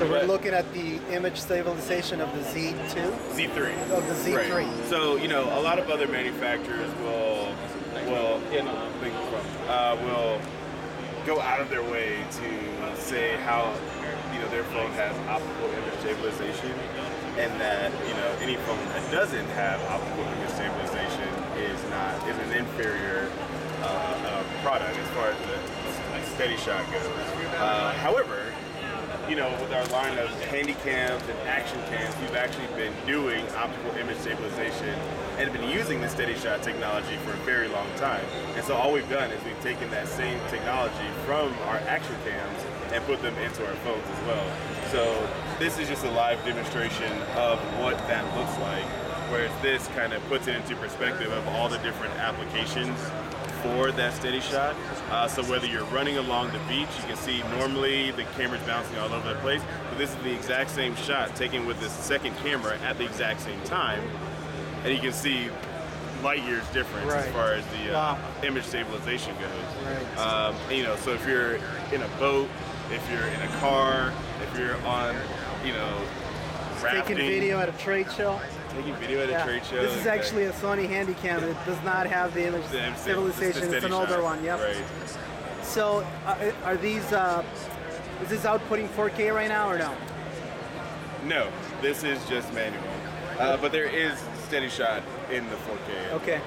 So we're Right. looking at the image stabilization of the Z2 Z3. of the Z3. Right. So you know, a lot of other manufacturers will will you know thank you, uh, will go out of their way to say how you know their phone has optical image stabilization, and that you know any phone that doesn't have optical image stabilization is not is an inferior uh, uh, product as far as the steady shot goes. Uh, however, you know, with our line of handy cams and action cams, we've actually been doing optical image stabilization and been using the steady shot technology for a very long time. And so all we've done is we've taken that same technology from our action cams and put them into our phones as well. So this is just a live demonstration of what that looks like, whereas this kind of puts it into perspective of all the different applications for that steady shot. Uh, so whether you're running along the beach, you can see normally the camera's bouncing all over the place, but this is the exact same shot taken with this second camera at the exact same time, and you can see light years difference Right. as far as the uh, Wow. image stabilization goes. Right. Um, you know, so if you're in a boat, if you're in a car, if you're on, you know, rafting, Taking video at a trade show. taking video at a trade show. This is actually a Sony Handycam. It does not have the image the stabilization. the It's an older shot. one. Yep. Right. So uh, are these? Uh, is this outputting 4K right now or no? No, this is just manual. Uh, but there is steady shot in the 4K. Okay.